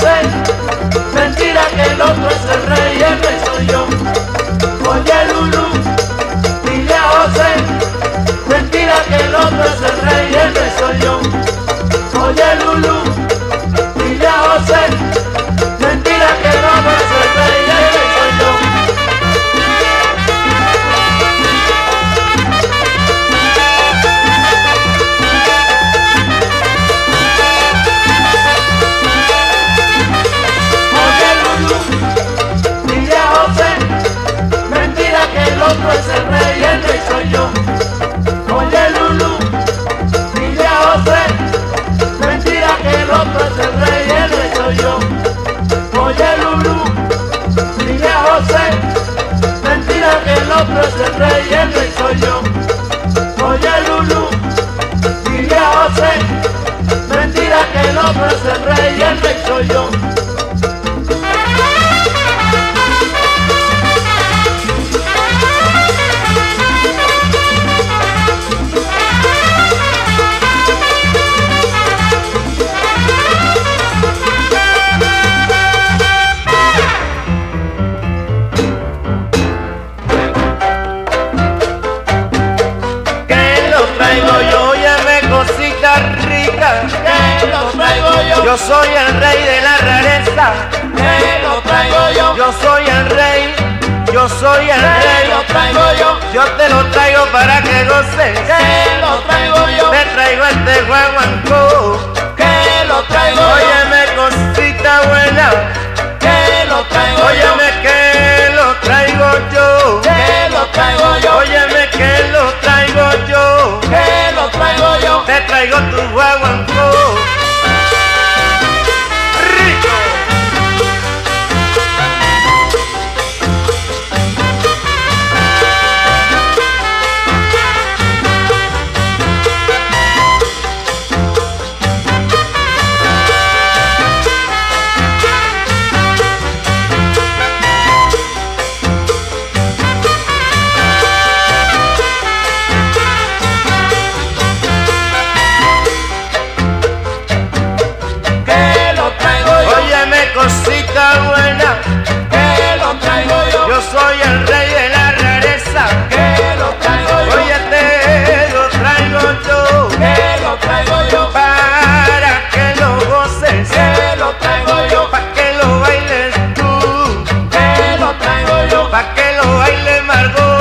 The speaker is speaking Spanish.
对 sé. Mentira que el otro es el rey, el rey soy yo. Oye, Lulu. Yo soy el rey de la rareza, que lo traigo yo. Yo soy el rey, yo soy el rey, rey. lo traigo yo. Yo te lo traigo para que goces, eh, este que lo traigo yo. Te traigo este guaguancó, que lo traigo Óyeme, yo largo